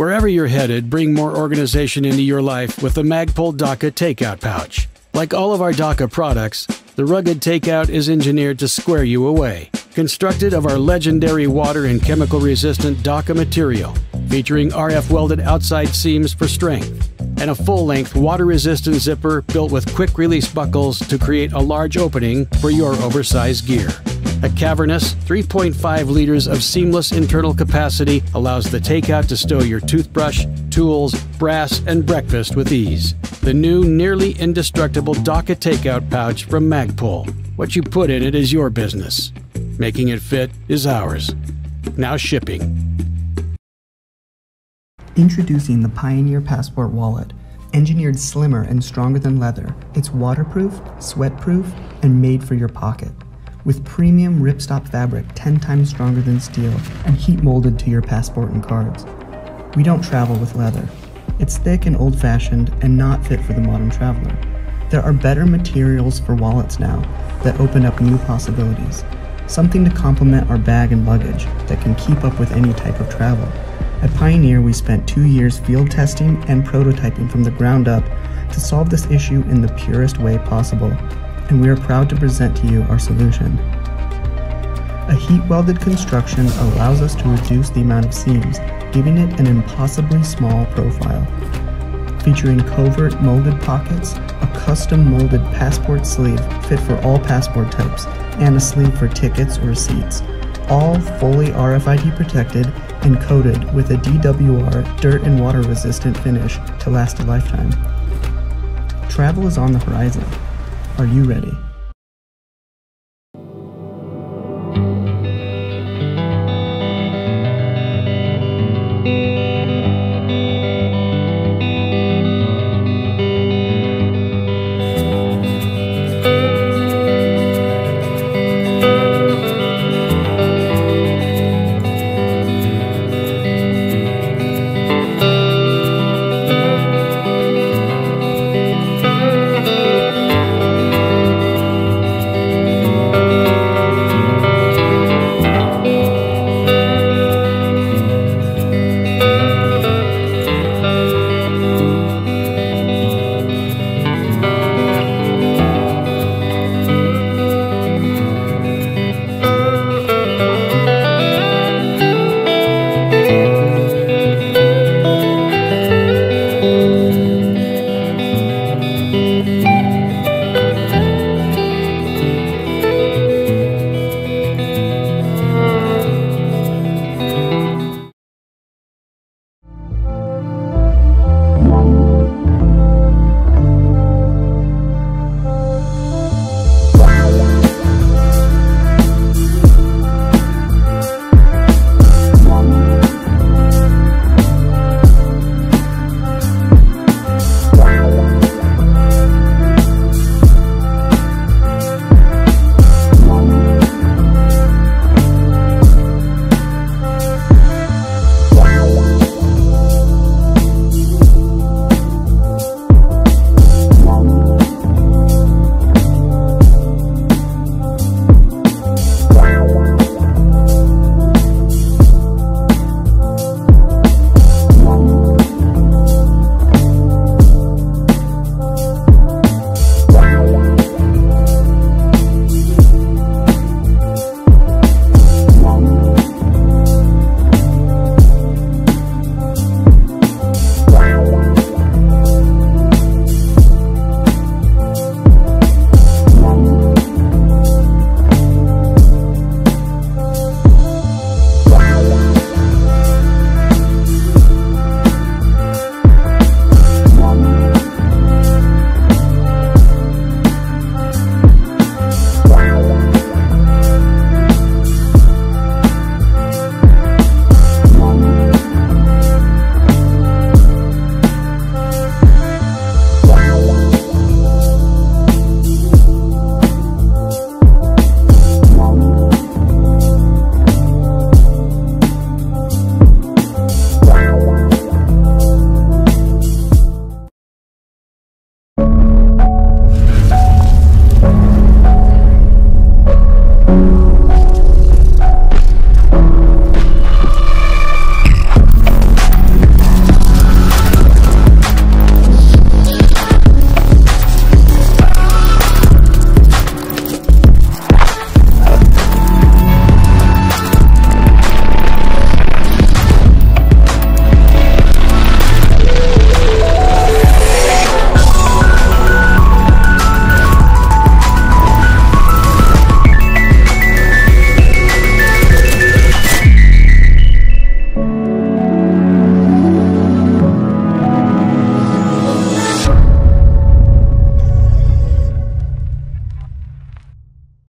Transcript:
Wherever you're headed, bring more organization into your life with the Magpul DAKA Takeout Pouch. Like all of our DAKA products, the rugged takeout is engineered to square you away. Constructed of our legendary water and chemical resistant DAKA material, featuring RF welded outside seams for strength, and a full length water resistant zipper built with quick release buckles to create a large opening for your oversized gear. A cavernous 3.5 liters of seamless internal capacity allows the takeout to stow your toothbrush, tools, brass, and breakfast with ease. The new nearly indestructible DAKA takeout pouch from Magpul. What you put in it is your business. Making it fit is ours. Now shipping. Introducing the Pioneer Passport Wallet. Engineered slimmer and stronger than leather, it's waterproof, sweat-proof, and made for your pocket. With premium ripstop fabric 10 times stronger than steel and heat molded to your passport and cards. We don't travel with leather. It's thick and old fashioned and not fit for the modern traveler. There are better materials for wallets now that open up new possibilities. Something to complement our bag and luggage that can keep up with any type of travel. At Pioneer, we spent two years field testing and prototyping from the ground up to solve this issue in the purest way possible, and we are proud to present to you our solution. A heat welded construction allows us to reduce the amount of seams, giving it an impossibly small profile. Featuring covert molded pockets, a custom molded passport sleeve fit for all passport types, and a sleeve for tickets or receipts all fully RFID protected and coated with a DWR dirt and water resistant finish to last a lifetime. Travel is on the horizon. Are you ready?